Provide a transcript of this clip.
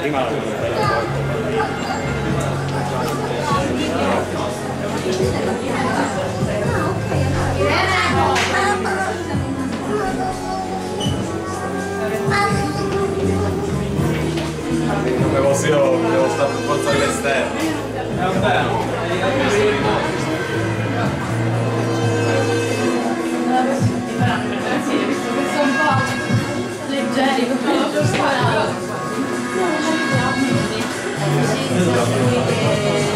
Prima la Come posso io devo stare per forza all'esterno. Sì, visto che sono un po' leggeri come l'ho sparato. 不要害怕没有你在我心里才有意义